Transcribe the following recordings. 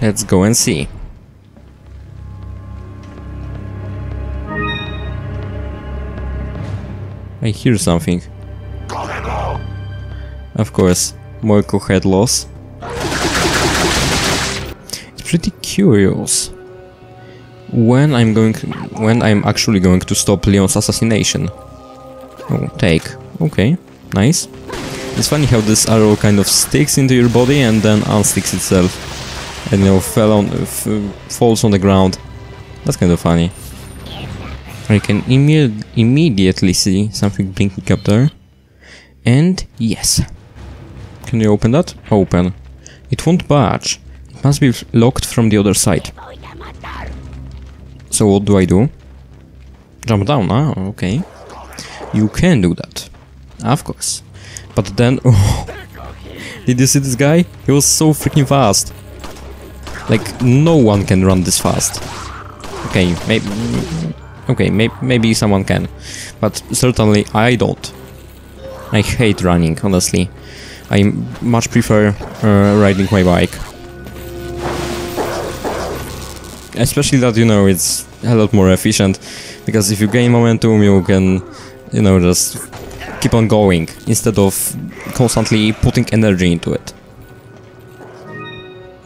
let's go and see. I hear something. Of course, Moiko had loss. It's pretty curious when I'm going when I'm actually going to stop Leon's assassination. Oh, take. Okay, nice. It's funny how this arrow kind of sticks into your body and then unsticks itself. And you know, fell on, falls on the ground. That's kind of funny. I can imme immediately see something blinking up there. And yes. Can you open that? Open. It won't budge. It must be locked from the other side. So what do I do? Jump down, ah, okay. You can do that. Of course. But then... Oh, did you see this guy? He was so freaking fast. Like, no one can run this fast. Okay, maybe... Okay, may maybe someone can. But certainly I don't. I hate running, honestly. I much prefer uh, riding my bike. Especially that, you know, it's a lot more efficient. Because if you gain momentum, you can, you know, just keep on going instead of constantly putting energy into it.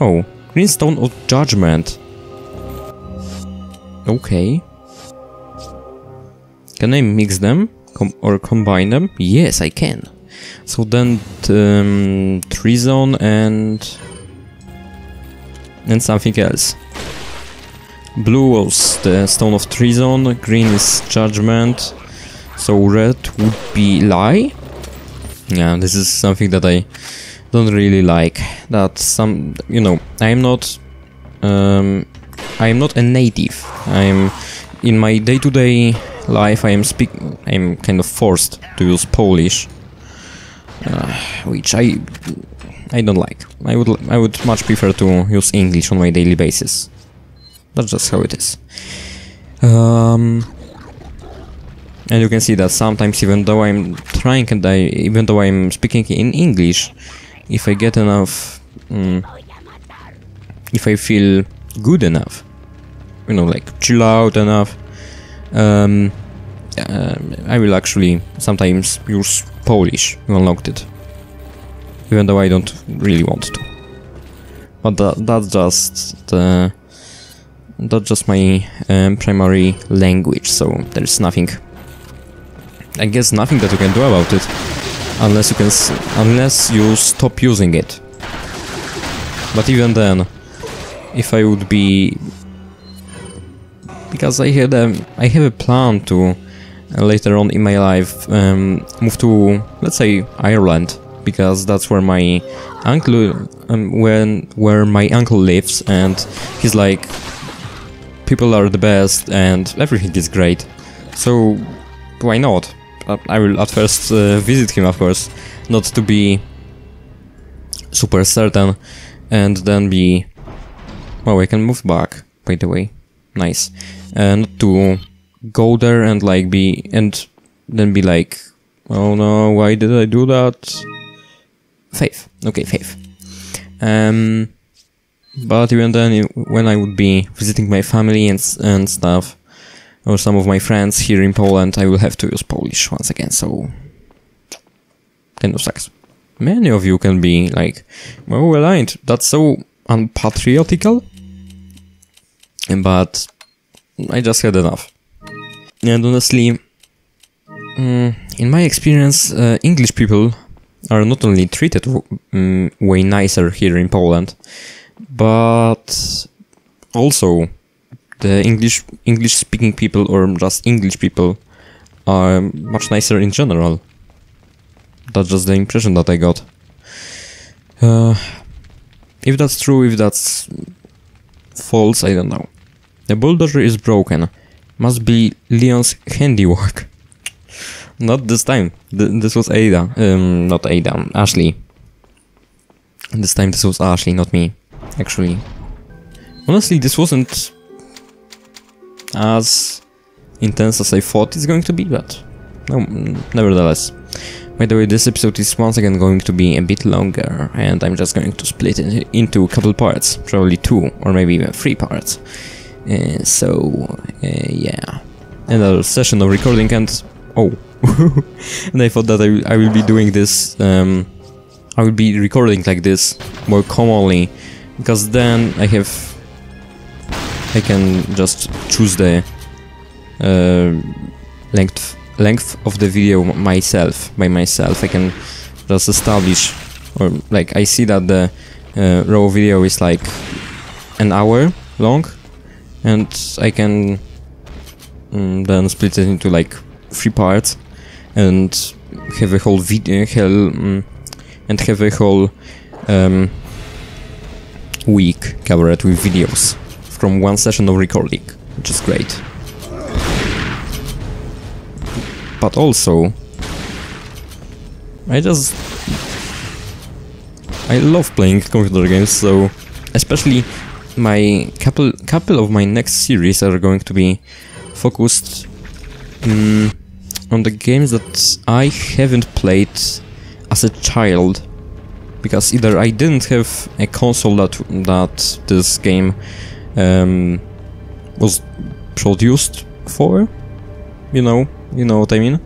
Oh, Greenstone of Judgment. Okay. Can I mix them? Com or combine them? Yes, I can. So then um, Treason and... and something else. Blue was the Stone of Treason, green is Judgment, so red would be Lie. Yeah, this is something that I don't really like. That some, you know, I'm not, um, I'm not a native. I'm in my day-to-day -day life. I am speak. I'm kind of forced to use Polish, uh, which I I don't like. I would I would much prefer to use English on my daily basis. That's just how it is. Um, and you can see that sometimes even though I'm trying and I, even though I'm speaking in English, if I get enough, um, if I feel good enough, you know, like chill out enough, um, uh, I will actually sometimes use Polish You unlocked it, even though I don't really want to. But that, that's just the that's just my um, primary language, so there's nothing I guess nothing that you can do about it. Unless you can... unless you stop using it. But even then, if I would be... Because I had a... I have a plan to uh, later on in my life um, move to, let's say, Ireland. Because that's where my uncle... Um, when where my uncle lives and he's like... People are the best and everything is great. So, why not? I will at first uh, visit him, of course, not to be super certain, and then be... Oh, I can move back, by the way. Nice. And to go there and like be... and then be like, oh no, why did I do that? Faith. Okay, faith. Um, but even then, when I would be visiting my family and, and stuff, or some of my friends here in Poland, I will have to use Polish once again, so kind of sucks. Many of you can be like, well, ain't that's so unpatriotical, but I just had enough. And honestly, mm, in my experience, uh, English people are not only treated um, way nicer here in Poland, but also the English English speaking people or just English people are much nicer in general. That's just the impression that I got. Uh, if that's true, if that's false, I don't know. The bulldozer is broken. Must be Leon's handiwork. not this time. Th this was Ada. Um, not Ada. Ashley. This time this was Ashley, not me. Actually. Honestly, this wasn't as intense as I thought it's going to be, but no, nevertheless. By the way, this episode is once again going to be a bit longer, and I'm just going to split it into a couple parts, probably two or maybe even three parts. Uh, so, uh, yeah. Another session of recording and... Oh. and I thought that I, I will be doing this... Um, I will be recording like this more commonly, because then I have... I can just choose the uh, length length of the video myself by myself. I can just establish or like I see that the uh, raw video is like an hour long and I can mm, then split it into like three parts and have a whole video mm, and have a whole um, week covered with videos from one session of recording which is great. But also I just I love playing computer games, so especially my couple couple of my next series are going to be focused um, on the games that I haven't played as a child because either I didn't have a console that that this game um, was produced for, you know, you know what I mean?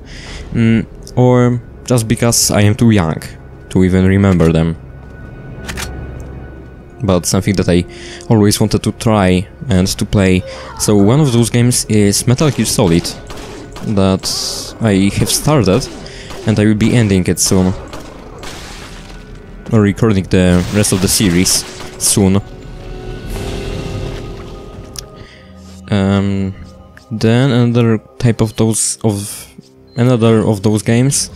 Mm, or just because I am too young to even remember them. But something that I always wanted to try and to play. So one of those games is Metal Gear Solid that I have started and I will be ending it soon. Or recording the rest of the series soon. Um, then another type of those of another of those games.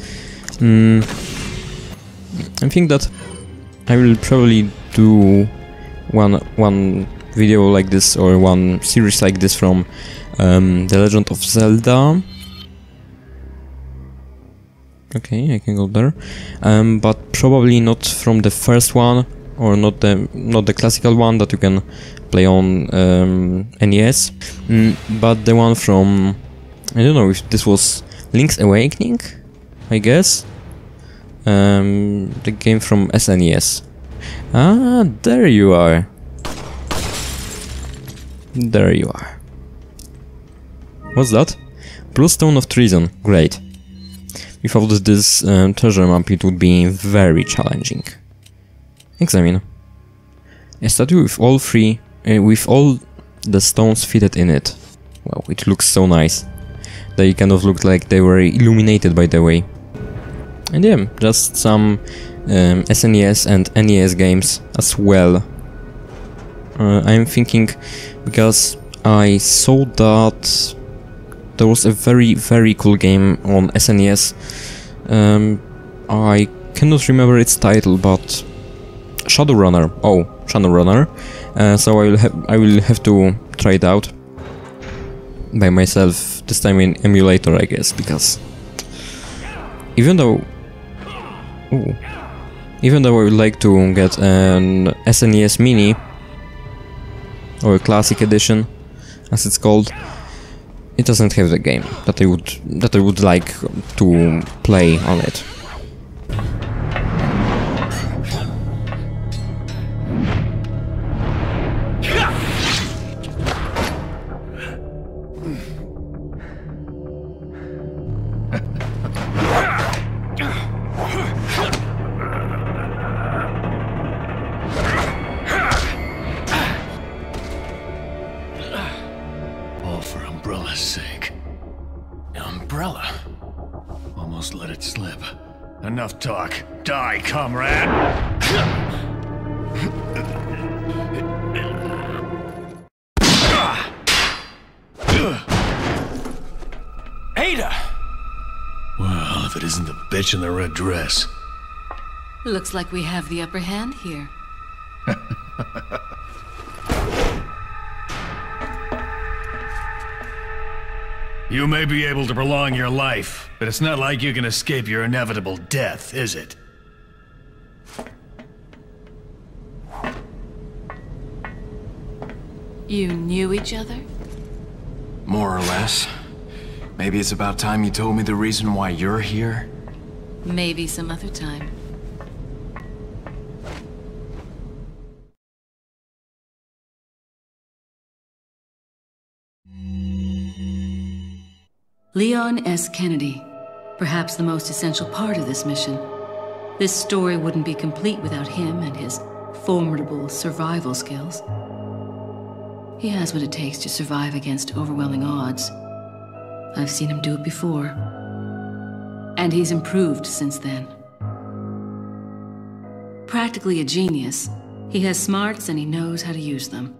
Mm, I think that I will probably do one one video like this or one series like this from um, The Legend of Zelda. Okay, I can go there, um, but probably not from the first one or not the not the classical one that you can play on um, NES, mm, but the one from I don't know if this was Link's Awakening, I guess. Um, the game from SNES. Ah, there you are. There you are. What's that? Blue Stone of Treason. Great. Without this um, treasure map it would be very challenging. Examine. A statue with all three, with all the stones fitted in it. Wow, it looks so nice. They kind of looked like they were illuminated by the way. And yeah, just some um, SNES and NES games as well. Uh, I'm thinking because I saw that there was a very very cool game on SNES. Um, I cannot remember its title, but Shadowrunner. Oh, Shadowrunner. Uh, so I will have I will have to try it out by myself. This time in emulator, I guess, because even though, ooh, even though I would like to get an SNES Mini or a Classic Edition, as it's called, it doesn't have the game that I would that I would like to play on it. Enough talk. Die, comrade! Ada! Well, if it isn't the bitch in the red dress. Looks like we have the upper hand here. You may be able to prolong your life, but it's not like you can escape your inevitable death, is it? You knew each other? More or less. Maybe it's about time you told me the reason why you're here. Maybe some other time. Leon S. Kennedy, perhaps the most essential part of this mission. This story wouldn't be complete without him and his formidable survival skills. He has what it takes to survive against overwhelming odds. I've seen him do it before. And he's improved since then. Practically a genius, he has smarts and he knows how to use them.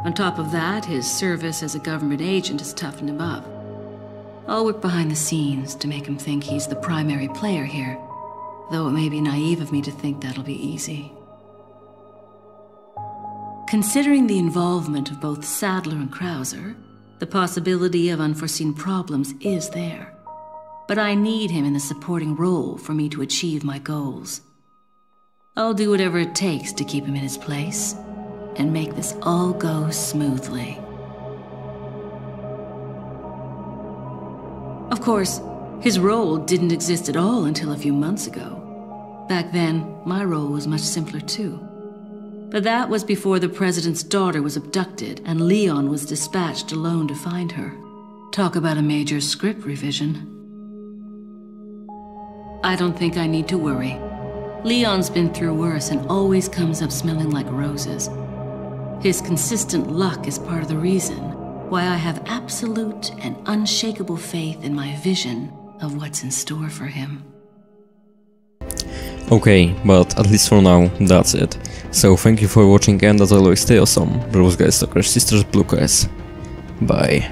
On top of that, his service as a government agent has toughened him up. I'll work behind the scenes to make him think he's the primary player here, though it may be naive of me to think that'll be easy. Considering the involvement of both Sadler and Krauser, the possibility of unforeseen problems is there. But I need him in the supporting role for me to achieve my goals. I'll do whatever it takes to keep him in his place and make this all go smoothly. Of course, his role didn't exist at all until a few months ago. Back then, my role was much simpler too. But that was before the President's daughter was abducted and Leon was dispatched alone to find her. Talk about a major script revision. I don't think I need to worry. Leon's been through worse and always comes up smelling like roses. His consistent luck is part of the reason why I have absolute and unshakable faith in my vision of what's in store for him. Okay, but at least for now, that's it. So thank you for watching and as always stay awesome. Bruce Guys, Stalker Sisters, Blue Guys. Bye.